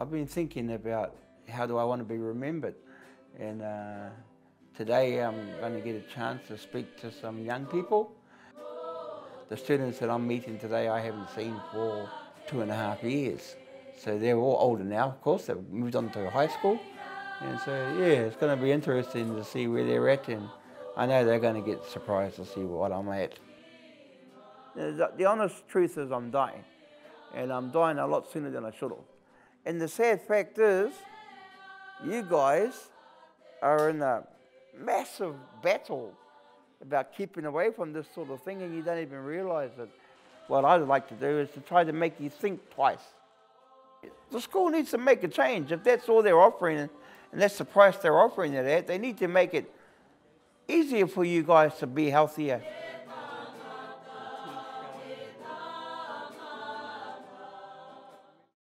I've been thinking about how do I want to be remembered, and uh, today I'm going to get a chance to speak to some young people. The students that I'm meeting today I haven't seen for two and a half years, so they're all older now. Of course, they've moved on to high school, and so yeah, it's going to be interesting to see where they're at, and I know they're going to get surprised to see what I'm at. The, the honest truth is I'm dying, and I'm dying a lot sooner than I should have. And the sad fact is, you guys are in a massive battle about keeping away from this sort of thing, and you don't even realize it. What I'd like to do is to try to make you think twice. The school needs to make a change. If that's all they're offering, and that's the price they're offering it at, they need to make it easier for you guys to be healthier